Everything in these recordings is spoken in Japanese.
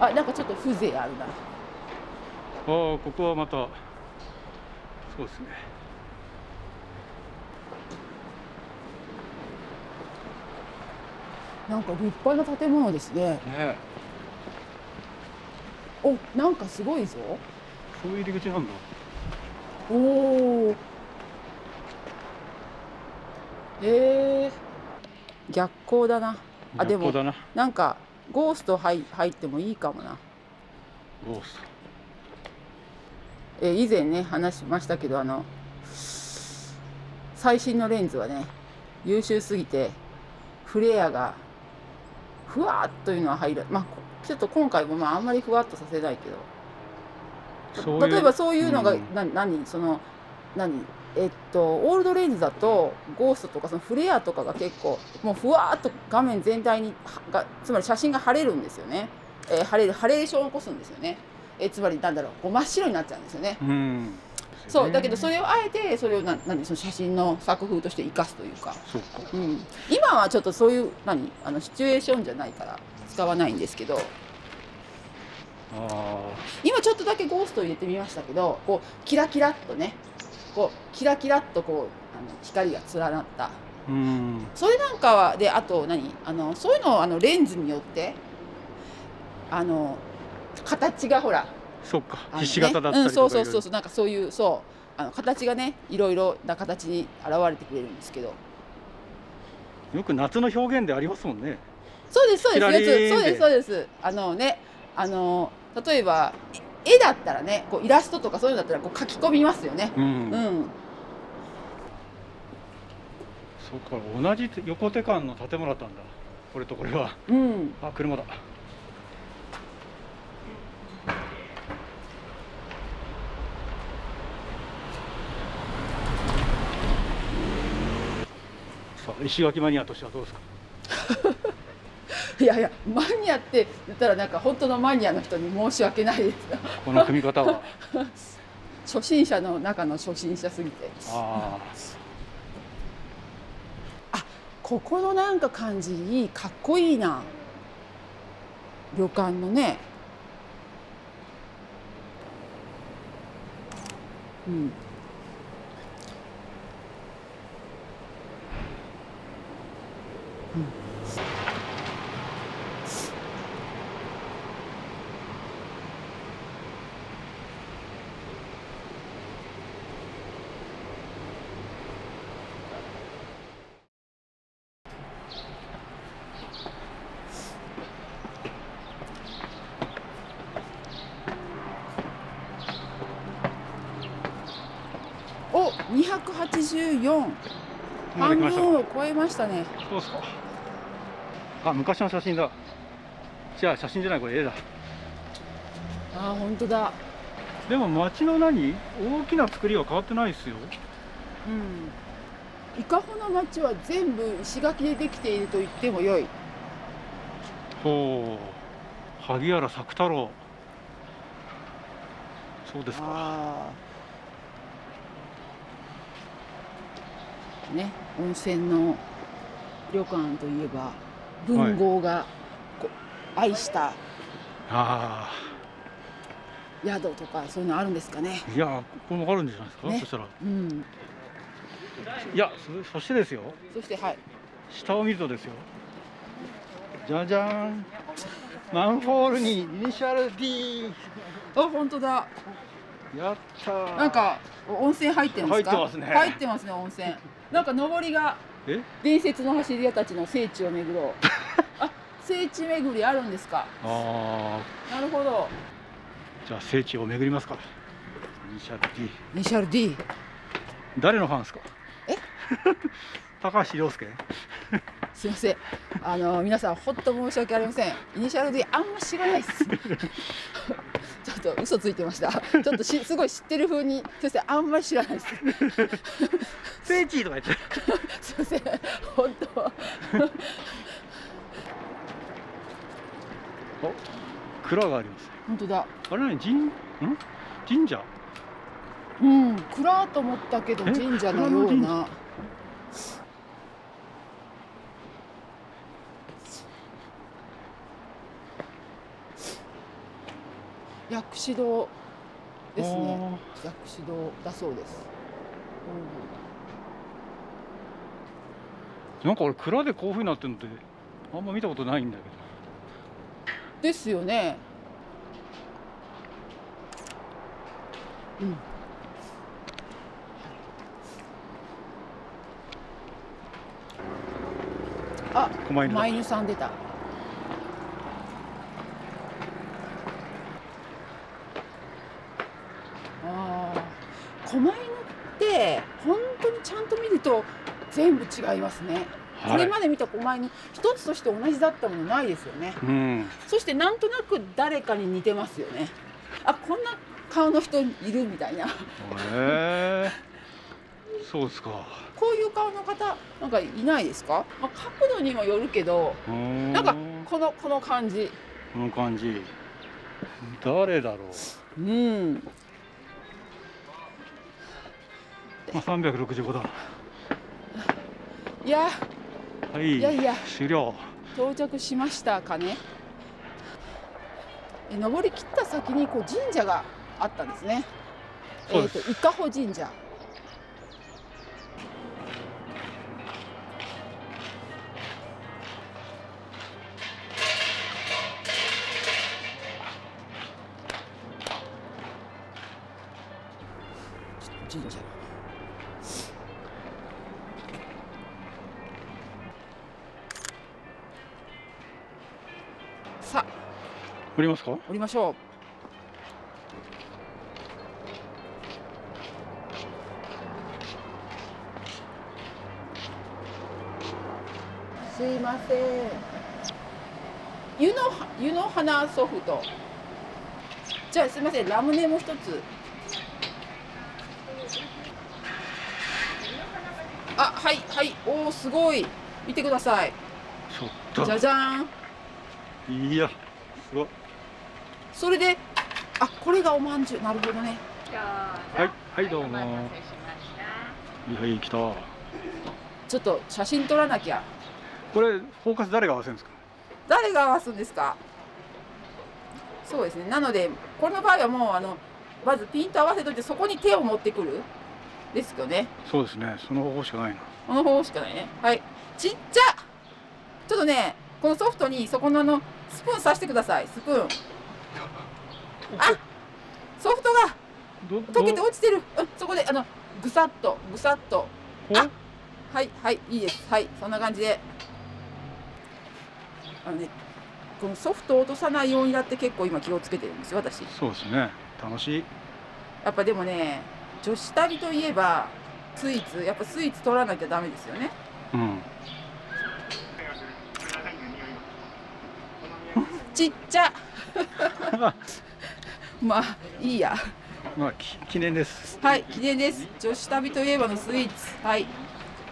あなんかちょっと風情あるな。ああここはまたそうですね。なんか立派な建物ですね。ね。おなんかすごいぞ。そういう入り口なんだ。おおえー、逆光だな。あでも逆光だな。なんかゴースト入入ってもいいかもな。ゴースえー以前ね話しましたけどあの最新のレンズはね優秀すぎてフレアがふわっというのは入るまあこちょっと今回もまああんまりふわっとさせないけど。トそういう例えばそういうのが、うん。な何？その何？えっとオールドレンズだとゴーストとかそのフレアとかが結構もうふわーっと画面全体にはがつまり写真が晴れるんですよね、えー晴れるハレーションを起こすんですよね、えーつまりなんだろうこう真っ白になっちゃうんですよね。うん。そうだけどそれれをあえてそれをな何その写真の作風として生かすというか、そうか。うん、今はちょっとそういう何あのシチュエーションじゃないから使わないんですけど。あ今ちょっとだけゴーストを入れてみましたけどこうキラキラっとねこうキラキラっとこうあの光が連なった。あうん。それなんかはであと何あのそういうのをあのレンズによってあの形がほらそっかあのねひし形だったりとかうん、そうそうそうそうなんかそういうそうあの形がねいろいろな形に現れてくれるんですけど。ろよく夏の表現でありますもんね。そうですそうですキラリーンそうですそうです。あのねあの例えば絵だったらねこうイラストとかそういうのだったらこう書き込みますよね。うん、うん。そうか同じ横手間の建物だったんだ。これとこれは。うん。あ車だ。さあ石垣マニアとしてはどうですか？いやいやマニアって言ったらなんか本当のマニアの人に申し訳ない。ですこの組み方は？初心者の中の初心者すぎて。あここのなんか感じいいかっこいいな旅館のね。うんお284半分を超えましたね。あそうですか。あ昔の写真だ。じゃあ写真じゃないこれ絵だ。あー本当だ。でも街の何？大きな作りは変わってないですよ。うん。伊香保の町は全部石垣でできていると言ってもよい。ほう。萩原作太郎。そうですかあーね。温泉の旅館といえば文豪が愛したあ宿とかそういうのあるんですかね。あいやこれもあるんじゃないですか、ね。そしたら。うん。いやそそしてですよ。そしてはい。下を見るとですよ。じゃじゃーん。マンホールにイニシャル D あ本当だ。やったー。なんか温泉入ってるんですか？入ってますね。入ってますね温泉なんか上りがえ？伝説の走り屋たちの聖地を巡ろう。あ聖地巡りあるんですか？あなるほど。ーじゃあ聖地を巡りますか。イニシャル D イニシャル D 誰のファンですか？え？高橋洋介。すいません。あの皆さん本当申し訳ありません。イニシャル D あんま知らないです ちょっと嘘ついてました。ちょっとしすごい知ってる風にすいませんあんまり知らないです。聖地とか言って。すいません本当。お蔵があります。本当だ。あれ何神ん？神社？うん蔵と思ったけどえ神社のような薬師堂ですね。薬師堂だそうです、なんか俺蔵でこういうふうになってるのってあんま見たことないんだけうんですよね。うん。あ狛犬さん出たああ狛犬って本当にちゃんと見ると全部違いますね、これまで見た狛犬一つとして同じだったものないですよね。うん。そしてなんとなく誰かに似てますよね。あこんな顔の人いるみたいな。へえそうですか。こういう顔の方なんかいないですか、まあ、角度にもよるけどん。なんかこのこの感じ。この感じ。誰だろう。うんまあ365だ。いや。はい。いやいや。終了。到着しましたかね。え登り切った先にこう神社があったんですね。えっ、そうです。と伊香保神社。神社降りますか？降りましょう。すいません。湯の湯の花ソフトじゃあすいません。ラムネも一つ。あはいはい。おおすごい。見てください。じゃじゃーん。といやすごいそれであこれがおまんじゅう。なるほどね。はいはいどうも。はいはい来た。ちょっと写真撮らなきゃ。これフォーカス誰が合わせるんですか？誰が合わすんですか？そうですね。なのでこれの場合はもうあのまずピント合わせといてそこに手を持ってくる。ですよね。そうですね。その方法しかないな。この方法しかないね。はい。ちっちゃ。ちょっとねこのソフトにそこのあのスプーン刺してください。スプーンあソフトがど溶けて落ちてる、うん、そこであのぐさっとぐさっと。おあはいはいいいです。はいそんな感じで。あのねこのソフトを落とさないようにだって結構今気をつけてるんですよ私。そうですね。楽しい。やっぱでもね女子旅といえばスイーツやっぱスイーツ取らなきゃダメですよね。うん。ちっちゃ まあいいや。まあき記念です。はい記念です。女子旅といえばのスイーツ。はい。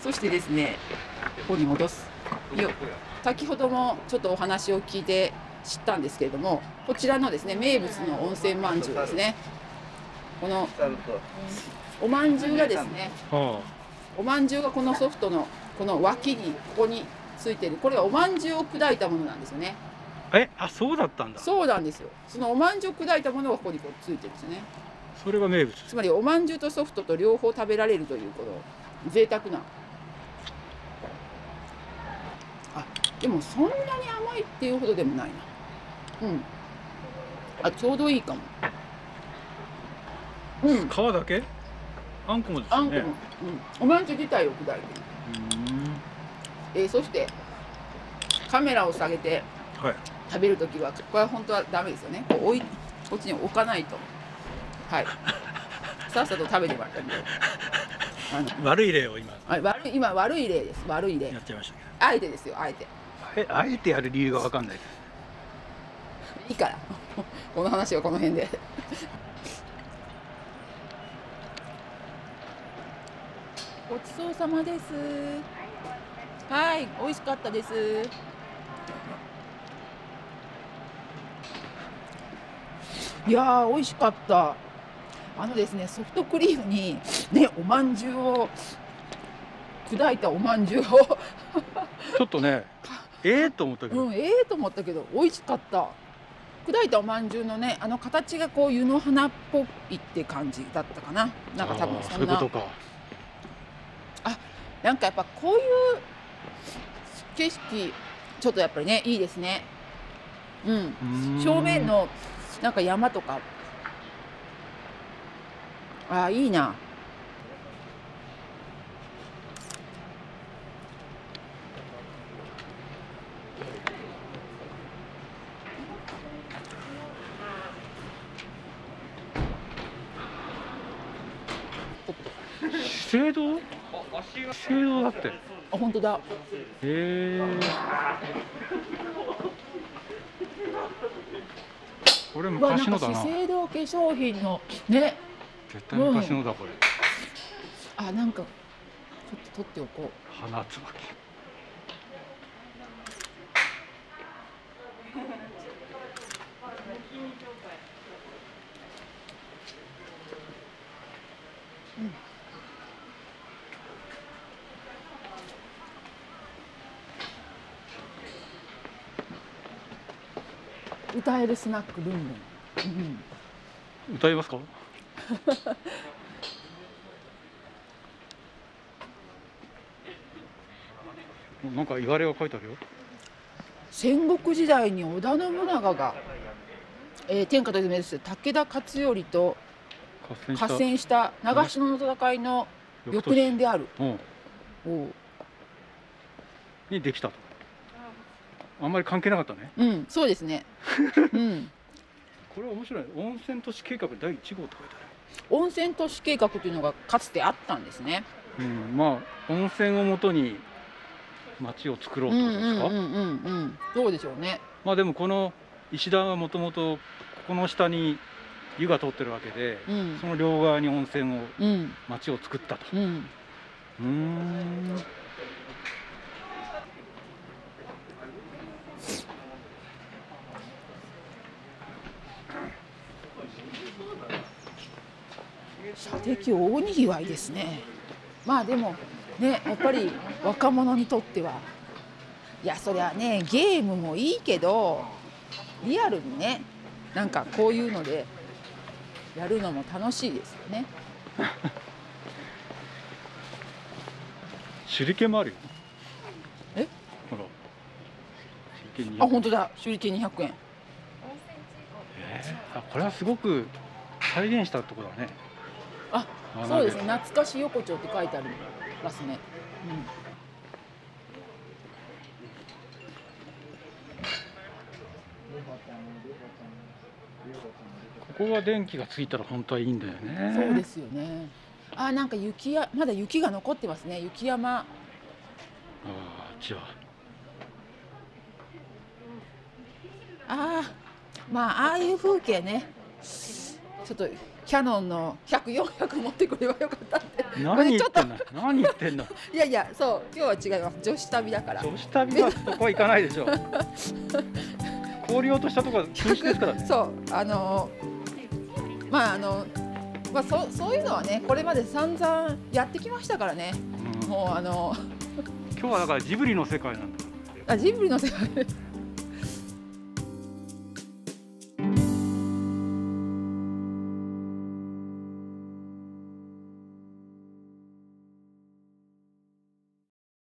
そしてですねここに戻す。よ先ほどもちょっとお話を聞いて知ったんですけれどもこちらのですね名物の温泉まんじゅうですね。このおまんじゅうがですねはおまんじゅうがこのソフトのこの脇にここについてる。これはおまんじゅうを砕いたものなんですよね。あえあそうだったんだ。そうなんですよ。そのおまんじゅうを砕いたものがここにこうついてるんですよね。それが名物。つまりおまんじゅうとソフトと両方食べられるというこの贅沢な。あでもそんなに甘いっていうほどでもないな。うん。あちょうどいいかも。うん。皮だけ？あんこもですよね。あんこも、うん、おまんじゅう自体を砕いてる、うん。えーそしてカメラを下げてはい食べるときはこれは本当はダメですよね。こう置いこっちに置かないと。はい。さっさと食べてもらったんで。悪い例を今。あ悪い今悪い例です。悪い例。やっちゃいましたけあえてですよあえて。どえあえてやる理由がわかんない。いいから。この話はこの辺で。ごちそうさまです。はい美味しかったですいやー美味しかった。あのですねソフトクリームにねおまんじゅうを砕いたおまんじゅうを。ちょっとね ええと思ったけど、うんええと思ったけど美味しかった。砕いたお饅頭のねあの形がこう湯の花っぽいって感じだったかな。なんか多分あーそんな。そういうことか。なんかやっぱこういう景色ちょっとやっぱりねいいですね。うん。うーん。正面のなんか山とか。あーいいな。資生堂資生堂だって。へあ本当だ。えこれうわな。んか昔のだな資生堂化粧品のね。絶対昔のだこれ。あなんかちょっと取っておこう。花椿えるスナックルンルン、うん、歌いますか？なんか言われが書いてあるよ。戦国時代に織田信長が、えー天下と目指す武田勝頼と合戦した長篠の戦いの翌年である。うん。にできたとあんまり関係なかったね。うん、そうですね。うん、これは面白い。温泉都市計画第1号って書いて温泉都市計画というのがかつてあったんですね。ある、うん、まあ温泉をもとに町を作ろううんってことですか、うんうんうんうん、そうでしょうね。まあでもこの石段はもともとここの下に湯が通ってるわけで、うん。その両側に温泉をうん。町を作ったと。うん。うーん射的大にぎわいですね。まあでもねやっぱり若者にとってはいやそりゃねゲームもいいけどリアルにねなんかこういうのでやるのも楽しいですよね。手裏剣もあるよ。え？ほら。手裏剣あ200本当だ。手裏剣200円。えー？あこれはすごく再現したところだねそうですね。懐かし横丁って書いてありますね。ここが電気がついたら本当はいいんだようん、ね。そうですよね。あなんか雪やまだ雪が残ってますね。雪山。ああじゃあああまあああいう風景ね。ちょっとキャノンの100400持ってくればよかったって。何言ってんの？何言ってんの？いやいやそう今日は違います。女子旅だから。女子旅はそこは行かないでしょ。氷落としたとこは禁止ですからね。そうあのまああのまあそそういうのはねこれまで散々やってきましたからね。うん。もうあの。今日はだからジブリの世界なんだ。あジブリの世界